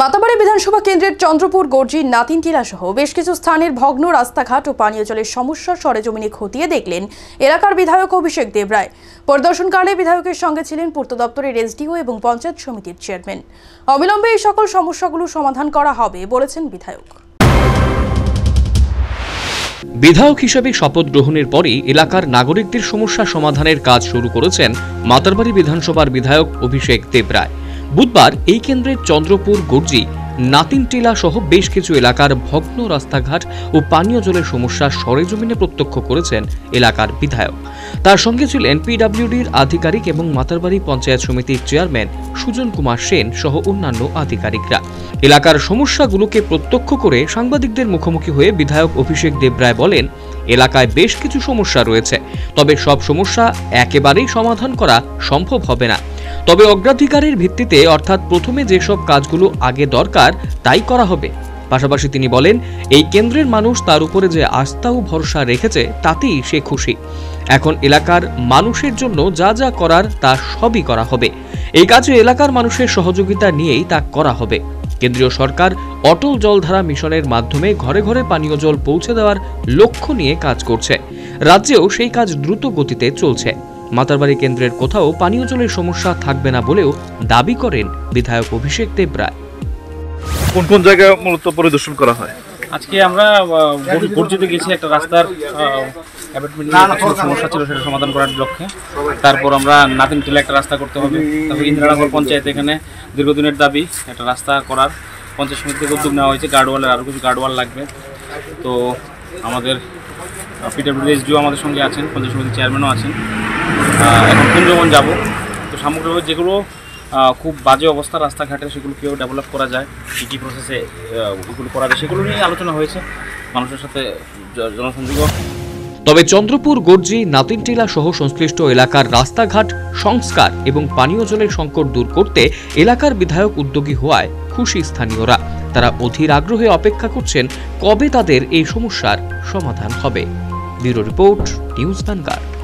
মাতাবাড়ি বিধানসভা কেন্দ্রের চন্দ্রপুর, গর্জি নাতিনটিলা সহ বেশ কিছু স্থানের ভগ্ন রাস্তাঘাট ও পানীয় জলের সমস্যা সরেজমিনে খতিয়ে দেখলেন এলাকার বিধায়ক অভিষেক দেবরায়। পরিদর্শনকালে বিধায়কের সঙ্গে ছিলেন পূর্ত দপ্তরের এসডিও এবং পঞ্চায়েত সমিতির চেয়ারম্যান। অবিলম্বে এই সকল সমস্যাগুলো সমাধান করা হবে বলেছেন বিধায়ক। বিধায়ক হিসেবে শপথ গ্রহণের পরই এলাকার নাগরিকদের সমস্যা সমাধানের কাজ শুরু করেছেন মাতারবাড়ি বিধানসভার বিধায়ক অভিষেক দেবরায়। বুধবার এই কেন্দ্রের চন্দ্রপুর, গর্জি, নাতিনটিলা সহ বেশ কিছু এলাকার ভগ্ন রাস্তাঘাট ও পানীয় জলের সমস্যা সরেজমিনে প্রত্যক্ষ করেছেন এলাকার বিধায়ক। তার সঙ্গে ছিলেন পিডব্লিউডির আধিকারিক এবং মাতারবাড়ি পঞ্চায়েত সমিতির চেয়ারম্যান সুজন কুমার সেন সহ অন্যান্য আধিকারিকরা। এলাকার সমস্যাগুলোকে প্রত্যক্ষ করে সাংবাদিকদের মুখোমুখি হয়ে বিধায়ক অভিষেক দেবরায় বলেন, এলাকায় বেশ কিছু সমস্যা রয়েছে, তবে সব সমস্যা একেবারেই সমাধান করা সম্ভব হবে না। তবে অগ্রাধিকারের ভিত্তিতে, অর্থাৎ প্রথমে যেসব কাজগুলো আগে দরকার, তাই করা হবে। পাশাপাশি তিনি বলেন, এই কেন্দ্রের মানুষ তার উপরে যে আস্থা ও ভরসা রেখেছে, তাতেই সে খুশি। এখন এলাকার মানুষের জন্য যা যা করার, তা সবই করা হবে। এই কাজে এলাকার মানুষের সহযোগিতা নিয়েই তা করা হবে। কেন্দ্রীয় সরকার অটল জলধারা মিশনের মাধ্যমে ঘরে ঘরে পানীয় জল পৌঁছে দেওয়ার লক্ষ্য নিয়ে কাজ করছে। রাজ্যেও সেই কাজ দ্রুত গতিতে চলছে। মাতারবাড়ি কেন্দ্রের কোথাও পানীয় জলের সমস্যা থাকবে না বলেও দাবি করেন বিধায়ক অভিষেক দেবরায়। কোন কোন জায়গায় মূলত পরিদর্শন করা হয়? আজকে আমরা গর্জিতে গেছি একটা রাস্তার সমস্যা ছিল সেটা সমাধান করার লক্ষ্যে। তারপর আমরা নাতিন টিলা একটা রাস্তা করতে হবে। তারপর ইন্দিরানগর পঞ্চায়েত এখানে দীর্ঘদিনের দাবি একটা রাস্তা করার। পঞ্চায়েত সমিতি থেকে উদ্যোগ নেওয়া হয়েছে। গার্ডওয়ালের আরও কিছু গার্ডওয়াল লাগবে। তো আমাদের পিডাব্লিউডি এসডিও আমাদের সঙ্গে আছেন, পঞ্চায়েত সমিতির চেয়ারম্যানও আছেন। এখন কুঞ্জবন যাব। তো সামগ্রিকভাবে যেগুলো খুব বাজে অবস্থা রাস্তাঘাটে, সেগুলো কীভাবে ডেভেলপ করা যায়, কী কী প্রসেসে ওগুলো করা যায়, সেগুলো নিয়ে আলোচনা হয়েছে। মানুষের সাথে জ- জনসংযোগও তবে চন্দ্রপুর, গর্জি, নাতিনটিলা সহ সংশ্লিষ্ট এলাকার রাস্তাঘাট সংস্কার এবং পানীয় জলের সংকট দূর করতে এলাকার বিধায়ক উদ্যোগী হওয়ায় খুশি স্থানীয়রা। তারা অধীর আগ্রহে অপেক্ষা করছেন কবে তাদের এই সমস্যার সমাধান হবে। Bureau report, news vanguard